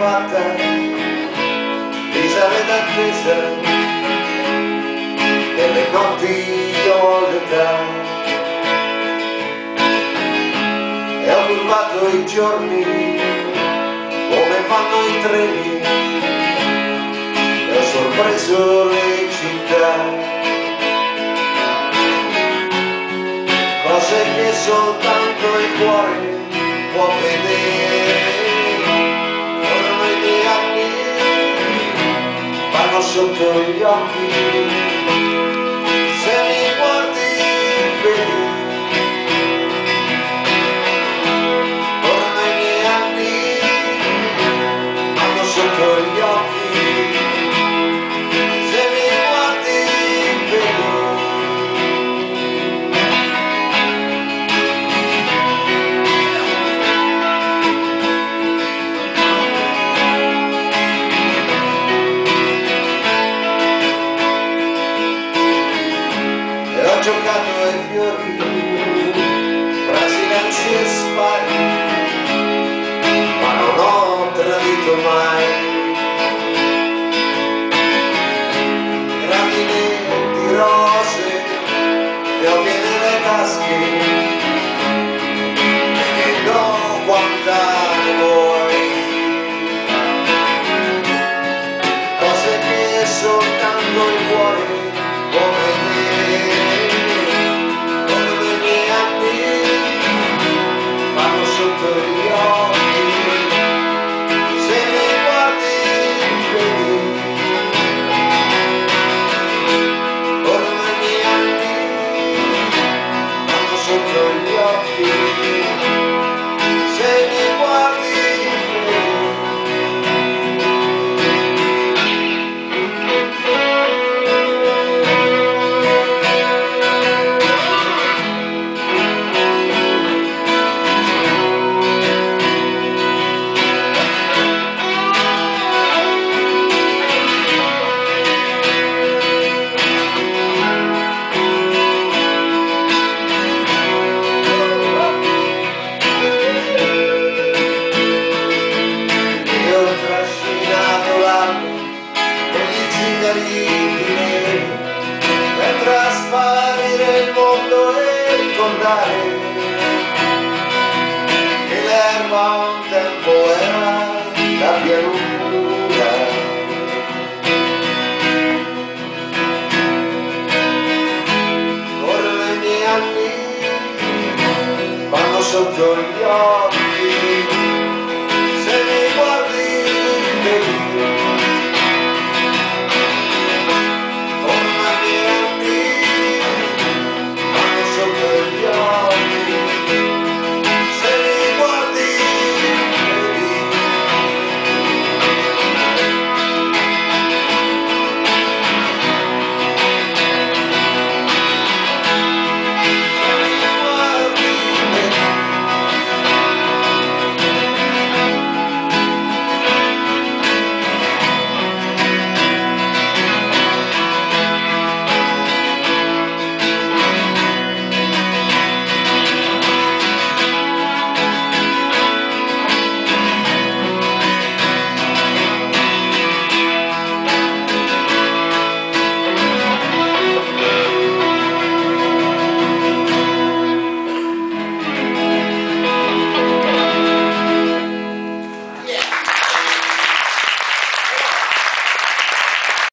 fatta di sale d'attesa e le notti all down e ho turbato i giorni come fanno i treni e ho sorpreso le città. Cose che soltanto il cuore può vedere. Vanno sotto giocato ai fiori tra silenzi e spari ma non ho tradito mai che l'erba un tempo era la pianura ora i miei anni vanno sotto gli occhi